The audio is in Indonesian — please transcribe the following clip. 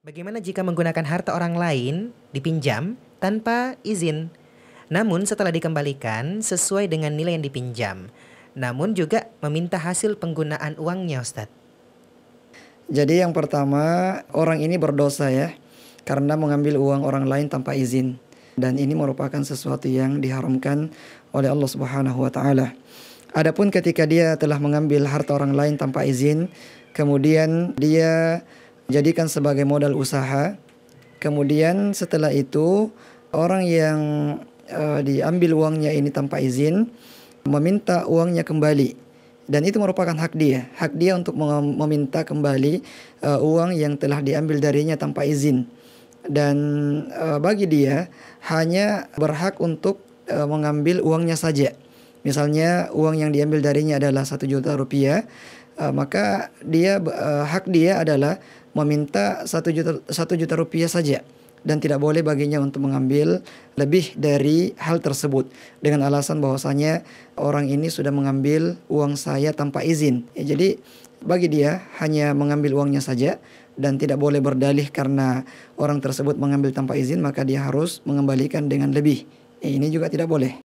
Bagaimana jika menggunakan harta orang lain dipinjam tanpa izin, namun setelah dikembalikan sesuai dengan nilai yang dipinjam, namun juga meminta hasil penggunaan uangnya, Ustadz? Jadi yang pertama, orang ini berdosa ya, karena mengambil uang orang lain tanpa izin. Dan ini merupakan sesuatu yang diharamkan oleh Allah Subhanahu wa taala. Adapun ketika dia telah mengambil harta orang lain tanpa izin, kemudian dia jadikan sebagai modal usaha. Kemudian setelah itu orang yang uh, diambil uangnya ini tanpa izin meminta uangnya kembali. Dan itu merupakan hak dia. Hak dia untuk meminta kembali uh, uang yang telah diambil darinya tanpa izin. Dan uh, bagi dia hanya berhak untuk uh, mengambil uangnya saja. Misalnya uang yang diambil darinya adalah satu juta rupiah uh, maka dia uh, hak dia adalah meminta satu juta satu juta rupiah saja dan tidak boleh baginya untuk mengambil lebih dari hal tersebut dengan alasan bahwasanya orang ini sudah mengambil uang saya tanpa izin. Ya, jadi bagi dia hanya mengambil uangnya saja dan tidak boleh berdalih karena orang tersebut mengambil tanpa izin maka dia harus mengembalikan dengan lebih. Ya, ini juga tidak boleh.